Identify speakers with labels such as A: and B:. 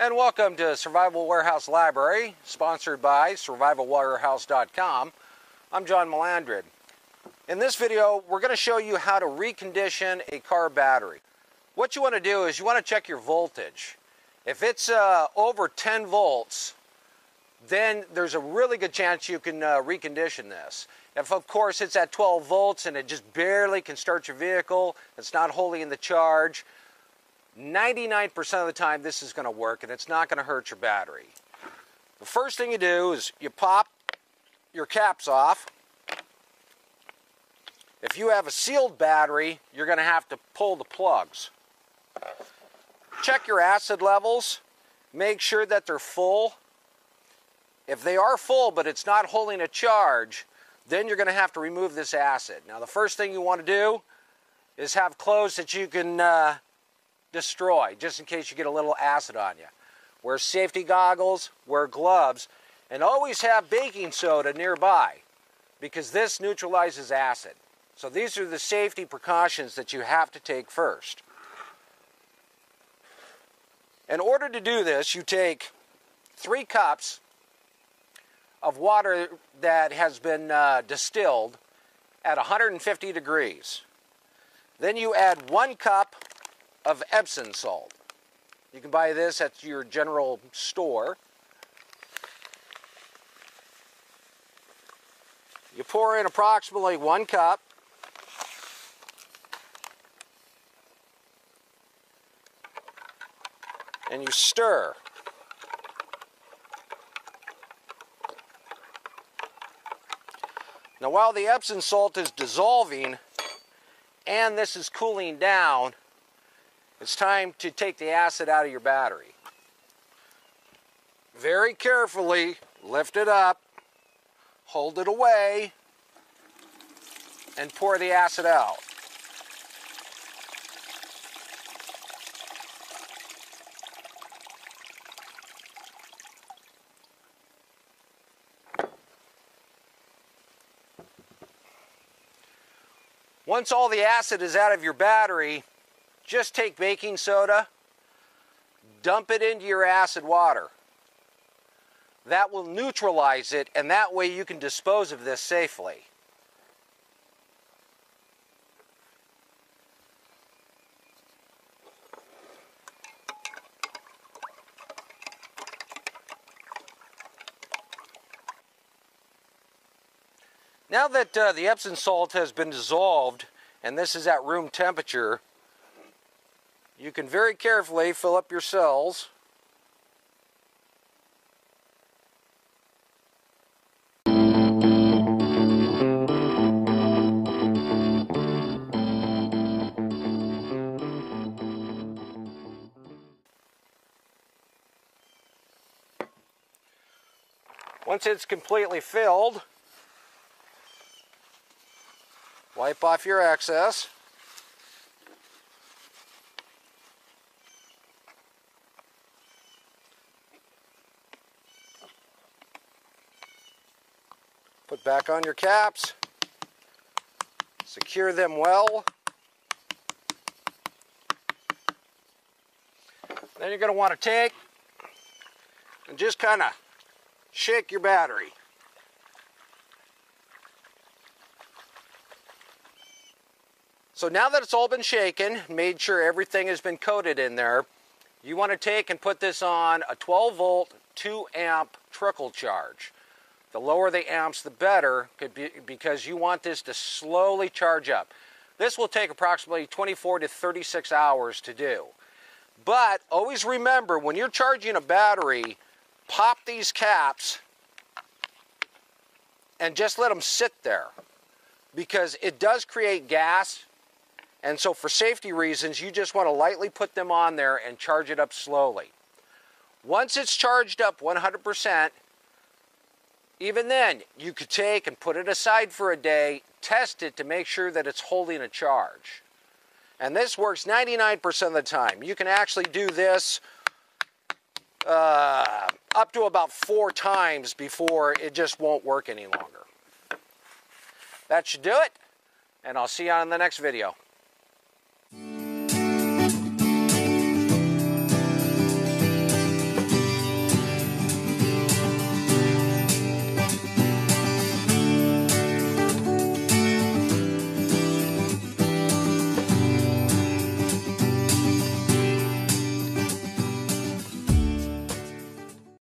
A: and welcome to Survival Warehouse Library, sponsored by survivalwarehouse.com. I'm John Melandrid. In this video, we're going to show you how to recondition a car battery. What you want to do is you want to check your voltage. If it's uh, over 10 volts, then there's a really good chance you can uh, recondition this. If of course it's at 12 volts and it just barely can start your vehicle, it's not holding the charge, 99% of the time this is going to work and it's not going to hurt your battery. The first thing you do is you pop your caps off. If you have a sealed battery, you're going to have to pull the plugs. Check your acid levels. Make sure that they're full. If they are full but it's not holding a charge, then you're going to have to remove this acid. Now the first thing you want to do is have clothes that you can uh, destroy, just in case you get a little acid on you. Wear safety goggles, wear gloves, and always have baking soda nearby because this neutralizes acid. So these are the safety precautions that you have to take first. In order to do this, you take three cups of water that has been uh, distilled at 150 degrees. Then you add one cup of Epsom salt. You can buy this at your general store. You pour in approximately one cup. And you stir. Now while the Epsom salt is dissolving and this is cooling down, it's time to take the acid out of your battery. Very carefully lift it up, hold it away, and pour the acid out. Once all the acid is out of your battery, just take baking soda, dump it into your acid water. That will neutralize it, and that way you can dispose of this safely. Now that uh, the Epsom salt has been dissolved, and this is at room temperature, you can very carefully fill up your cells. Once it's completely filled, wipe off your excess. Put back on your caps. Secure them well. Then you're going to want to take and just kind of shake your battery. So now that it's all been shaken, made sure everything has been coated in there, you want to take and put this on a 12 volt, 2 amp trickle charge. The lower the amps, the better, because you want this to slowly charge up. This will take approximately 24 to 36 hours to do. But always remember, when you're charging a battery, pop these caps and just let them sit there because it does create gas. And so for safety reasons, you just want to lightly put them on there and charge it up slowly. Once it's charged up 100%, even then, you could take and put it aside for a day, test it to make sure that it's holding a charge. And this works 99% of the time. You can actually do this uh, up to about four times before it just won't work any longer. That should do it, and I'll see you on the next video.